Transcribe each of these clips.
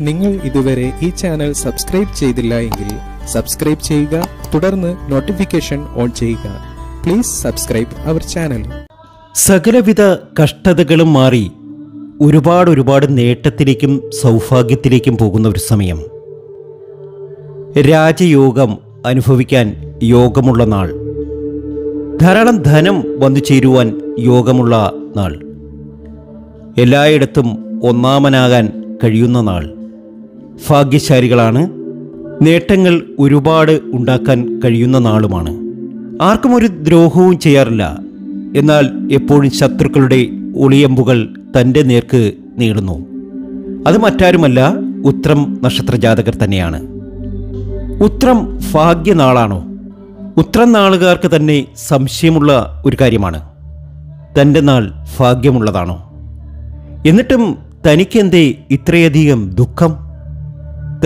നിങ്ങൾ ഇതുവരെ ഈ ചാനൽ സബ്സ്ക്രൈബ് ചെയ്തില്ല എങ്കിൽ സബ്സ്ക്രൈബ് ചെയ്യുക തുടർന്ന് നോട്ടിഫിക്കേഷൻ ഓൺ ചെയ്യുക. Please subscribe our channel. സകലവിധ കഷ്ടതകളും മാറി ഒരുപാട് ഒരുപാട് നേട്ടത്തിലേക്കും സൗഭാഗ്യത്തിലേക്കും പോകുന്ന ഒരു സമയം. രാജയോഗം അനുഭവിക്കാൻ യോഗമുള്ള നാൾ. ധാരാളം ധനം വന്നു ചേരുവാൻ യോഗമുള്ള നാൾ. എല്ലായിടത്തും ഒന്നാമനാകാൻ കഴിയുന്ന നാൾ. ഭാഗ്യശാലികളാണ്. നേട്ടങ്ങൾ ഒരുപാട് ഉണ്ടാക്കാൻ കഴിയുന്ന നാളുമാണ്. ആർക്കും ഒരു ദ്രോഹവും ചെയ്യാറില്ല. എന്നാൽ എപ്പോഴും ശത്രുക്കളുടെ ഒളിയമ്പുകൾ തന്റെ നേർക്ക് നീളുന്നു അത് മറ്റാരുമല്ല ഉത്രം നക്ഷത്ര ജാതകർ തന്നെയാണ്. ഉത്രം ഭാഗ്യനാളാണോ? ഉത്രം നാളുകാർക്ക് തന്നെ സംശയമുള്ള ഒരു കാര്യമാണ്. തന്റെ നാൾ ഭാഗ്യമുള്ളതാണോ? എന്നിട്ടും തനിക്കെന്തേ ഇത്രയധികം ദുഃഖം?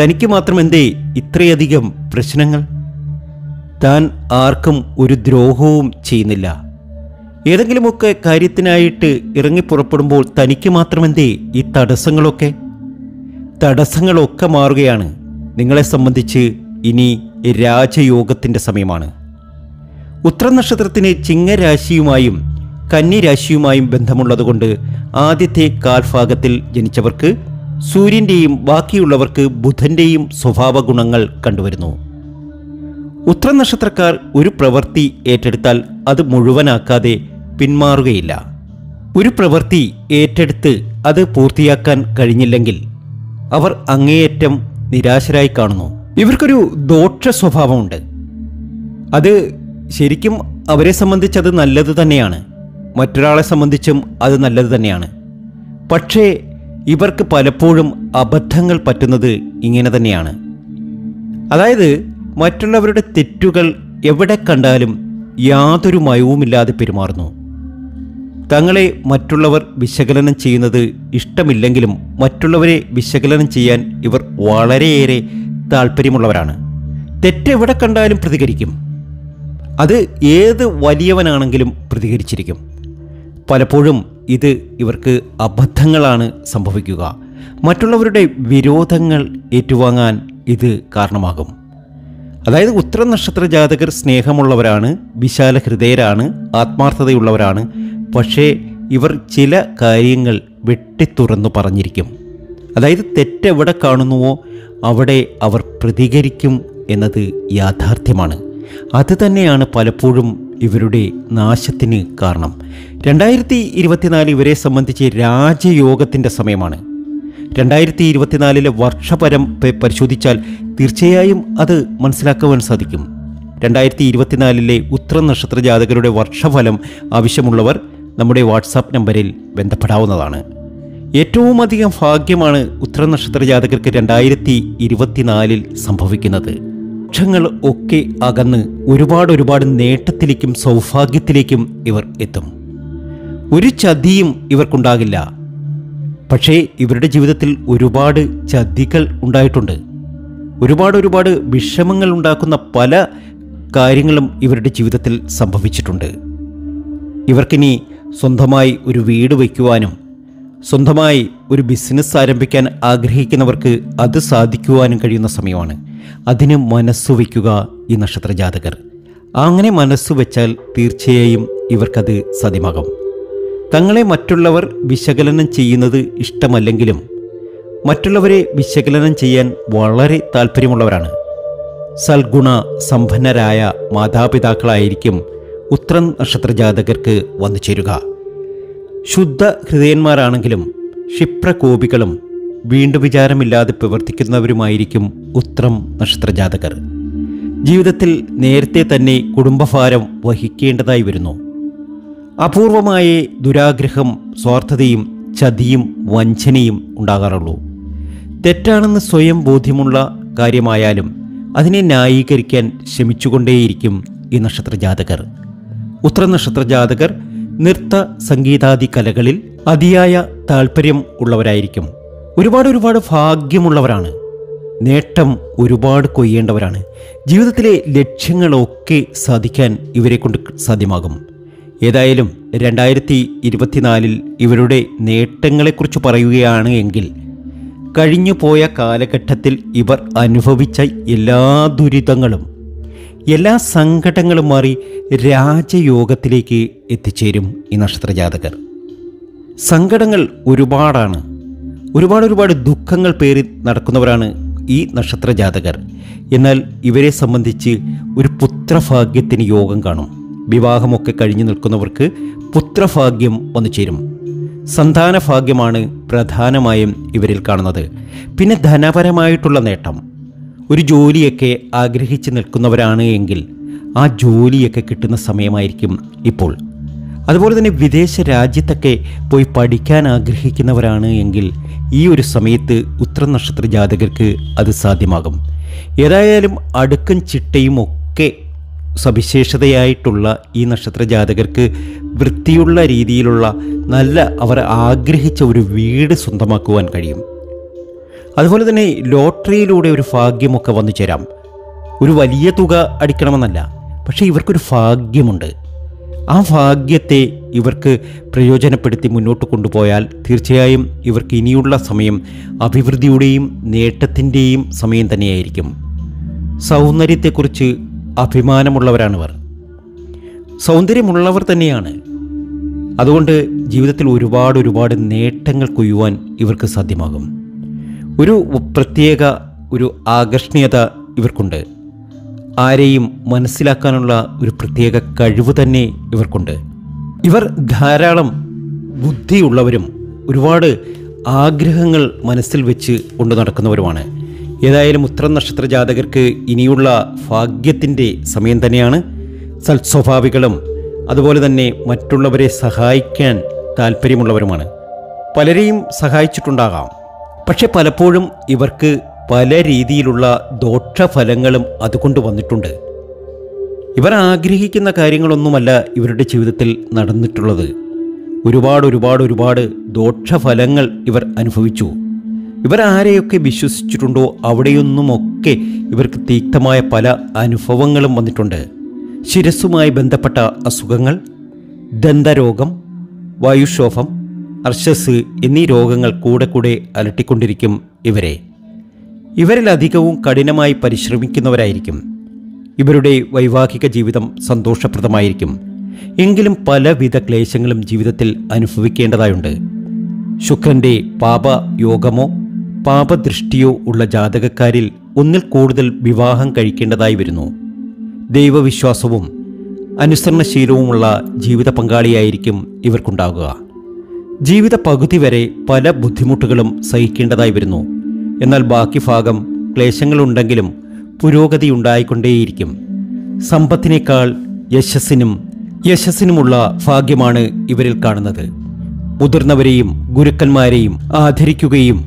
തനിക്ക് മാത്രം എന്തേ ഇത്രയധികം പ്രശ്നങ്ങൾ? താൻ ആർക്കും ഒരു ദ്രോഹവും ചെയ്യുന്നില്ല. ഏതെങ്കിലുമൊക്കെ കാര്യത്തിനായിട്ട് ഇറങ്ങിപ്പുറപ്പെടുമ്പോൾ തനിക്ക് മാത്രമെന്തേ ഈ തടസ്സങ്ങളൊക്കെ? തടസ്സങ്ങളൊക്കെ മാറുകയാണ് നിങ്ങളെ സംബന്ധിച്ച് ഇനി രാജയോഗത്തിന്റെ സമയമാണ്. ഉത്തര നക്ഷത്രത്തിന് ചിങ്ങരാശിയുമായും കന്നിരാശിയുമായും ബന്ധമുള്ളതുകൊണ്ട് ആദ്യത്തെ കാൽഭാഗത്തിൽ ജനിച്ചവർക്ക് സൂര്യന്റെയും ബാക്കിയുള്ളവർക്ക് ബുധന്റെയും സ്വഭാവ ഗുണങ്ങൾ കണ്ടുവരുന്നു. ഉത്രനക്ഷത്രക്കാർ ഒരു പ്രവൃത്തി ഏറ്റെടുത്താൽ അത് മുഴുവനാക്കാതെ പിന്മാറുകയില്ല. ഒരു പ്രവൃത്തി ഏറ്റെടുത്ത് അത് പൂർത്തിയാക്കാൻ കഴിഞ്ഞില്ലെങ്കിൽ അവർ അങ്ങേയറ്റം നിരാശരായി കാണുന്നു. ഇവർക്കൊരു ദോഷ സ്വഭാവമുണ്ട് അത് ശരിക്കും അവരെ സംബന്ധിച്ചത് നല്ലത് തന്നെയാണ്. മറ്റൊരാളെ സംബന്ധിച്ചും അത് നല്ലത് തന്നെയാണ്. പക്ഷേ ഇവർക്ക് പലപ്പോഴും അബദ്ധങ്ങൾ പറ്റുന്നത് ഇങ്ങനെ തന്നെയാണ്. അതായത് മറ്റുള്ളവരുടെ തെറ്റുകൾ എവിടെ കണ്ടാലും യാതൊരു മയവുമില്ലാതെ പെരുമാറുന്നു. തങ്ങളെ മറ്റുള്ളവർ വിശകലനം ചെയ്യുന്നത് ഇഷ്ടമില്ലെങ്കിലും മറ്റുള്ളവരെ വിശകലനം ചെയ്യാൻ ഇവർ വളരെയേറെ താല്പര്യമുള്ളവരാണ്. തെറ്റെവിടെ കണ്ടാലും പ്രതികരിക്കും. അത് ഏത് വലിയവനാണെങ്കിലും പ്രതികരിച്ചിരിക്കും. പലപ്പോഴും ഇത് ഇവർക്ക് അബദ്ധങ്ങളാണ് സംഭവിക്കുക. മറ്റുള്ളവരുടെ വിരോധങ്ങൾ ഏറ്റുവാങ്ങാൻ ഇത് കാരണമാകും. അതായത് ഉത്തര നക്ഷത്ര ജാതകർ സ്നേഹമുള്ളവരാണ് വിശാല ഹൃദയരാണ് ആത്മാർത്ഥതയുള്ളവരാണ്. പക്ഷേ ഇവർ ചില കാര്യങ്ങൾ വെട്ടിത്തുറന്നു പറഞ്ഞിരിക്കും. അതായത് തെറ്റെവിടെ കാണുന്നുവോ അവിടെ അവർ പ്രതികരിക്കും എന്നത് യാഥാർത്ഥ്യമാണ്. അത് തന്നെയാണ് പലപ്പോഴും ഇവരുടെ നാശത്തിന് കാരണം. രണ്ടായിരത്തി ഇരുപത്തിനാല് ഇവരെ സംബന്ധിച്ച് രാജയോഗത്തിന്റെ സമയമാണ്. രണ്ടായിരത്തി ഇരുപത്തിനാലിലെ വർഷപരം പരിശോധിച്ചാൽ തീർച്ചയായും അത് മനസ്സിലാക്കുവാൻ സാധിക്കും. രണ്ടായിരത്തി ഇരുപത്തിനാലിലെ ഉത്തര നക്ഷത്ര ജാതകരുടെ വർഷഫലം ആവശ്യമുള്ളവർ നമ്മുടെ വാട്സാപ്പ് നമ്പറിൽ ബന്ധപ്പെടാവുന്നതാണ്. ഏറ്റവും അധികം ഭാഗ്യമാണ് ഉത്തര നക്ഷത്ര ജാതകർക്ക് രണ്ടായിരത്തി ഇരുപത്തിനാലിൽ സംഭവിക്കുന്നത്. ലക്ഷങ്ങൾ ഒക്കെ അകന്ന് ഒരുപാട് ഒരുപാട് നേട്ടത്തിലേക്കും സൗഭാഗ്യത്തിലേക്കും ഇവർ എത്തും. ഒരു ചതിയും ഇവർക്കുണ്ടാകില്ല. പക്ഷേ ഇവരുടെ ജീവിതത്തിൽ ഒരുപാട് ചതികൾ ഉണ്ടായിട്ടുണ്ട്. ഒരുപാട് ഒരുപാട് വിഷമങ്ങൾ ഉണ്ടാക്കുന്ന പല കാര്യങ്ങളും ഇവരുടെ ജീവിതത്തിൽ സംഭവിച്ചിട്ടുണ്ട്. ഇവർക്കിനി സ്വന്തമായി ഒരു വീട് വയ്ക്കുവാനും സ്വന്തമായി ഒരു ബിസിനസ് ആരംഭിക്കാൻ ആഗ്രഹിക്കുന്നവർക്ക് അത് സാധിക്കുവാനും കഴിയുന്ന സമയമാണ്. അതിന് മനസ്സു വയ്ക്കുക ഈ നക്ഷത്ര ജാതകർ അങ്ങനെ മനസ്സു വെച്ചാൽ തീർച്ചയായും ഇവർക്കത് സാധ്യമാകും. തങ്ങളെ മറ്റുള്ളവർ വിശകലനം ചെയ്യുന്നത് ഇഷ്ടമല്ലെങ്കിലും മറ്റുള്ളവരെ വിശകലനം ചെയ്യാൻ വളരെ താല്പര്യമുള്ളവരാണ് സൽഗുണ സമ്പന്നരായ മാതാപിതാക്കളായിരിക്കും ഉത്രം നക്ഷത്ര ജാതകർക്ക് വന്നു ചേരുക. ശുദ്ധ ഹൃദയന്മാരാണെങ്കിലും ക്ഷിപ്രകോപികളും വീണ്ടും വിചാരമില്ലാതെ പ്രവർത്തിക്കുന്നവരുമായിരിക്കും ഉത്രം നക്ഷത്രജാതകർ. ജീവിതത്തിൽ നേരത്തെ തന്നെ കുടുംബഭാരം വഹിക്കേണ്ടതായി വരുന്നു. അപൂർവമായ ദുരാഗ്രഹം സ്വാർത്ഥതയും ചതിയും വഞ്ചനയും ഉണ്ടാകാറുള്ളൂ. തെറ്റാണെന്ന് സ്വയം ബോധ്യമുള്ള കാര്യമായാലും അതിനെ ന്യായീകരിക്കാൻ ശ്രമിച്ചുകൊണ്ടേയിരിക്കും ഈ നക്ഷത്രജാതകർ. ഉത്തര നക്ഷത്രജാതകർ നൃത്ത സംഗീതാദി കലകളിൽ അതിയായ താല്പര്യം ഉള്ളവരായിരിക്കും. ഒരുപാട് ഒരുപാട് ഭാഗ്യമുള്ളവരാണ്. നേട്ടം ഒരുപാട് കൊയ്യേണ്ടവരാണ്. ജീവിതത്തിലെ ലക്ഷ്യങ്ങളൊക്കെ സാധിക്കാൻ ഇവരെ കൊണ്ട് സാധ്യമാകും. ഏതായാലും രണ്ടായിരത്തി ഇരുപത്തിനാലിൽ ഇവരുടെ നേട്ടങ്ങളെക്കുറിച്ച് പറയുകയാണ് എങ്കിൽ കഴിഞ്ഞു പോയ കാലഘട്ടത്തിൽ ഇവർ അനുഭവിച്ച എല്ലാ ദുരിതങ്ങളും എല്ലാ സങ്കടങ്ങളും മാറി രാജയോഗത്തിലേക്ക് എത്തിച്ചേരും ഈ നക്ഷത്രജാതകർ. സങ്കടങ്ങൾ ഒരുപാടാണ്. ഒരുപാട് ഒരുപാട് ദുഃഖങ്ങൾ പേറി നടക്കുന്നവരാണ് ഈ നക്ഷത്ര ജാതകർ. എന്നാൽ ഇവരെ സംബന്ധിച്ച് ഒരു പുത്രഭാഗ്യത്തിന് യോഗം കാണും. വിവാഹമൊക്കെ കഴിഞ്ഞു നിൽക്കുന്നവർക്ക് പുത്രഭാഗ്യം വന്നു ചേരും. സന്താന ഭാഗ്യമാണ് പ്രധാനമായും ഇവരിൽ കാണുന്നത്. പിന്നെ ധനപരമായിട്ടുള്ള നേട്ടം. ഒരു ജോലിയൊക്കെ ആഗ്രഹിച്ച് നിൽക്കുന്നവരാണ് എങ്കിൽ ആ ജോലിയൊക്കെ കിട്ടുന്ന സമയമായിരിക്കും ഇപ്പോൾ. അതുപോലെ തന്നെ വിദേശ രാജ്യത്തൊക്കെ പോയി പഠിക്കാൻ ആഗ്രഹിക്കുന്നവരാണ് എങ്കിൽ ഈ ഒരു സമയത്ത് ഉത്തര നക്ഷത്ര ജാതകർക്ക് അത് സാധ്യമാകും. ഏതായാലും അടുക്കും ചിട്ടയും ഒക്കെ സവിശേഷതയായിട്ടുള്ള ഈ നക്ഷത്ര ജാതകർക്ക് വൃത്തിയുള്ള രീതിയിലുള്ള നല്ല അവർ ആഗ്രഹിച്ച ഒരു വീട് സ്വന്തമാക്കുവാൻ കഴിയും. അതുപോലെ തന്നെ ലോട്ടറിയിലൂടെ ഒരു ഭാഗ്യമൊക്കെ വന്നു ചേരാം ഒരു വലിയ തുക അടിക്കണമെന്നല്ല പക്ഷേ ഇവർക്കൊരു ഭാഗ്യമുണ്ട്. ആ ഭാഗ്യത്തെ ഇവർക്ക് പ്രയോജനപ്പെടുത്തി മുന്നോട്ട് കൊണ്ടുപോയാൽ തീർച്ചയായും ഇവർക്ക് ഇനിയുള്ള സമയം അഭിവൃദ്ധിയുടെയും നേട്ടത്തിന്റെയും സമയം തന്നെയായിരിക്കും. സൗന്ദര്യത്തെക്കുറിച്ച് അഭിമാനമുള്ളവരാണിവർ. സൗന്ദര്യമുള്ളവർ തന്നെയാണ്. അതുകൊണ്ട് ജീവിതത്തിൽ ഒരുപാട് ഒരുപാട് നേട്ടങ്ങൾ കൊയ്യുവാൻ ഇവർക്ക് സാധ്യമാകും. ഒരു പ്രത്യേക ഒരു ആകർഷണീയത ഇവർക്കുണ്ട്. ആരെയും മനസ്സിലാക്കാനുള്ള ഒരു പ്രത്യേക കഴിവ് തന്നെ ഇവർക്കുണ്ട്. ഇവർ ധാരാളം ബുദ്ധിയുള്ളവരും ഒരുപാട് ആഗ്രഹങ്ങൾ മനസ്സിൽ വെച്ച് കൊണ്ടു നടക്കുന്നവരുമാണ്. ഏതായാലും ഉത്തരം നക്ഷത്ര ജാതകർക്ക് ഇനിയുള്ള ഭാഗ്യത്തിന്റെ സമയം തന്നെയാണ്. സൽസ്വഭാവികളും അതുപോലെ തന്നെ മറ്റുള്ളവരെ സഹായിക്കാൻ താല്പര്യമുള്ളവരുമാണ്. പലരെയും സഹായിച്ചിട്ടുണ്ടാകാം. പക്ഷെ പലപ്പോഴും ഇവർക്ക് പല രീതിയിലുള്ള ദോഷഫലങ്ങളും അതുകൊണ്ട് വന്നിട്ടുണ്ട്. ഇവർ ആഗ്രഹിക്കുന്ന കാര്യങ്ങളൊന്നുമല്ല ഇവരുടെ ജീവിതത്തിൽ നടന്നിട്ടുള്ളത്. ഒരുപാട് ഒരുപാട് ഒരുപാട് ദോഷഫലങ്ങൾ ഇവർ അനുഭവിച്ചു. ഇവർ ആരെയൊക്കെ വിശ്വസിച്ചിട്ടുണ്ടോ അവിടെയൊന്നുമൊക്കെ ഇവർക്ക് തീക്തമായ പല അനുഭവങ്ങളും വന്നിട്ടുണ്ട്. ശിരസ്സുമായി ബന്ധപ്പെട്ട അസുഖങ്ങൾ ദന്തരോഗം വായുക്ഷോഭം അർശസ് എന്നീ രോഗങ്ങൾ കൂടെ കൂടെ അലട്ടിക്കൊണ്ടിരിക്കും ഇവരെ. ഇവരിലധികവും കഠിനമായി പരിശ്രമിക്കുന്നവരായിരിക്കും. ഇവരുടെ വൈവാഹിക ജീവിതം സന്തോഷപ്രദമായിരിക്കും. എങ്കിലും പലവിധ ക്ലേശങ്ങളും ജീവിതത്തിൽ അനുഭവിക്കേണ്ടതായുണ്ട്. ശുക്രന്റെ പാപയോഗമോ പാപദൃഷ്ടിയോ ഉള്ള ജാതകക്കാരിൽ ഒന്നിൽ കൂടുതൽ വിവാഹം കഴിക്കേണ്ടതായി വരുന്നു. ദൈവവിശ്വാസവും അനുസരണശീലവുമുള്ള ജീവിത പങ്കാളിയായിരിക്കും ഇവർക്കുണ്ടാകുക. ജീവിത പകുതി വരെ പല ബുദ്ധിമുട്ടുകളും സഹിക്കേണ്ടതായി വരുന്നു. എന്നാൽ ബാക്കി ഭാഗം ക്ലേശങ്ങളുണ്ടെങ്കിലും പുരോഗതി ഉണ്ടായിക്കൊണ്ടേയിരിക്കും സമ്പത്തിനേക്കാൾ യശസ്സിനും യശസ്സിനുമുള്ള ഭാഗ്യമാണ് ഇവരിൽ കാണുന്നത്. മുതിർന്നവരെയും ഗുരുക്കന്മാരെയും ആദരിക്കുകയും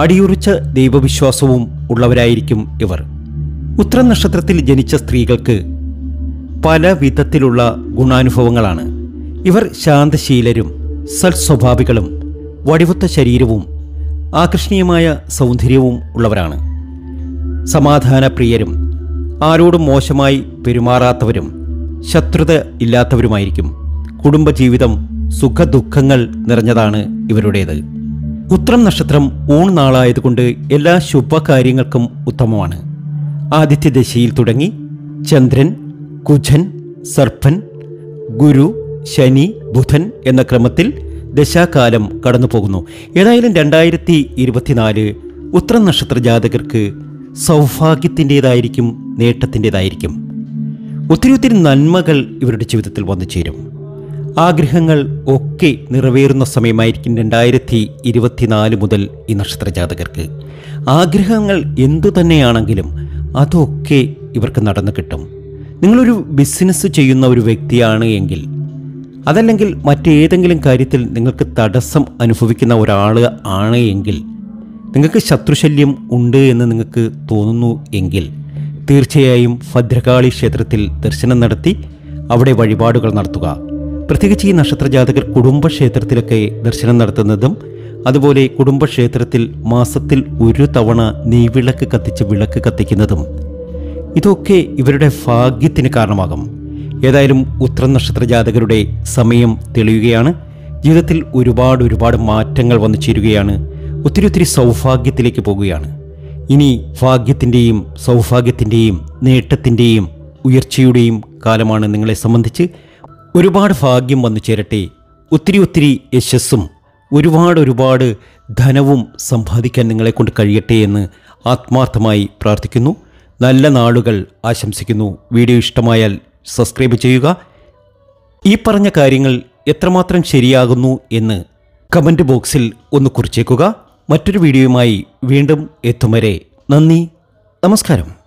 അടിയുറിച്ച ദൈവവിശ്വാസവും ഉള്ളവരായിരിക്കും ഇവർ. ഉത്തര നക്ഷത്രത്തിൽ ജനിച്ച സ്ത്രീകൾക്ക് പല വിധത്തിലുള്ള ഗുണാനുഭവങ്ങളാണ്. ഇവർ ശാന്തശീലരും സൽസ്വഭാവികളും വടിവത്ത ശരീരവും ആകർഷണീയമായ സൗന്ദര്യവും ഉള്ളവരാണ്. സമാധാനപ്രിയരും ആരോടും മോശമായി പെരുമാറാത്തവരും ശത്രുത ഇല്ലാത്തവരുമായിരിക്കും. കുടുംബജീവിതം സുഖദുഃഖങ്ങൾ നിറഞ്ഞതാണ് ഇവരുടേത്. ഉത്രം നക്ഷത്രം ഊൺ നാളായതുകൊണ്ട് എല്ലാ ശുഭകാര്യങ്ങൾക്കും ഉത്തമമാണ്. ആദിത്യദശയിൽ തുടങ്ങി ചന്ദ്രൻ കുജൻ സർപ്പൻ ഗുരു ശനി ബുധൻ എന്ന ക്രമത്തിൽ ദശാകാലം കടന്നുപോകുന്നു. ഏതായാലും രണ്ടായിരത്തി ഇരുപത്തിനാല് ഉത്തര നക്ഷത്ര ജാതകർക്ക് സൗഭാഗ്യത്തിന്റെതായിരിക്കും നേട്ടത്തിന്റെതായിരിക്കും. ഒത്തിരി ഒത്തിരി നന്മകൾ ഇവരുടെ ജീവിതത്തിൽ വന്നു ചേരും. ആഗ്രഹങ്ങൾ ഒക്കെ നിറവേറുന്ന സമയമായിരിക്കും രണ്ടായിരത്തി ഇരുപത്തിനാല് മുതൽ ഈ നക്ഷത്ര ജാതകർക്ക് ആഗ്രഹങ്ങൾ എന്തു തന്നെയാണെങ്കിലും അതൊക്കെ ഇവർക്ക് നടന്നു കിട്ടും. നിങ്ങളൊരു ബിസിനസ് ചെയ്യുന്ന ഒരു വ്യക്തിയാണ് എങ്കിൽ അതല്ലെങ്കിൽ മറ്റേതെങ്കിലും കാര്യത്തിൽ നിങ്ങൾക്ക് തടസ്സം അനുഭവിക്കുന്ന ഒരാൾ ആണ് എങ്കിൽ നിങ്ങൾക്ക് ശത്രുശല്യം ഉണ്ട് എന്ന് നിങ്ങൾക്ക് തോന്നുന്നു എങ്കിൽ തീർച്ചയായും ഭദ്രകാളി ക്ഷേത്രത്തിൽ ദർശനം നടത്തി അവിടെ വഴിപാടുകൾ നടത്തുക. പ്രത്യേകിച്ച് ഈ നക്ഷത്രജാതകർ കുടുംബക്ഷേത്രത്തിലൊക്കെ ദർശനം നടത്തുന്നതും അതുപോലെ കുടുംബക്ഷേത്രത്തിൽ മാസത്തിൽ ഒരു തവണ നെയ്വിളക്ക് കത്തിച്ച് വിളക്ക് കത്തിക്കുന്നതും ഇതൊക്കെ ഇവരുടെ ഭാഗ്യത്തിന് കാരണമാകും. ഏതായാലും ഉത്ര നക്ഷത്ര ജാതകരുടെ സമയം തെളിയുകയാണ്. ജീവിതത്തിൽ ഒരുപാട് ഒരുപാട് മാറ്റങ്ങൾ വന്നു ചേരുകയാണ്. ഒത്തിരി ഒത്തിരി സൗഭാഗ്യത്തിലേക്ക് പോകുകയാണ്. ഇനി ഭാഗ്യത്തിന്റെയും സൗഭാഗ്യത്തിന്റെയും നേട്ടത്തിന്റെയും ഉയർച്ചയുടെയും കാലമാണ് നിങ്ങളെ സംബന്ധിച്ച്. ഒരുപാട് ഭാഗ്യം വന്നു ചേരട്ടെ. ഒത്തിരി ഒത്തിരി യശസ്സും ഒരുപാട് ഒരുപാട് ധനവും സമ്പാദിക്കാൻ നിങ്ങളെ കൊണ്ട് കഴിയട്ടെ എന്ന് ആത്മാർത്ഥമായി പ്രാർത്ഥിക്കുന്നു. നല്ല നാളുകൾ ആശംസിക്കുന്നു. വീഡിയോ ഇഷ്ടമായാൽ സബ്സ്ക്രൈബ് ചെയ്യുക. ഈ പറഞ്ഞ കാര്യങ്ങൾ എത്രമാത്രം ശരിയാകുന്നു എന്ന് കമന്റ് ബോക്സിൽ ഒന്ന് കുറിച്ചേക്കുക. മറ്റൊരു വീഡിയോയുമായി വീണ്ടും എത്തും വരെ. നന്ദി. നമസ്കാരം.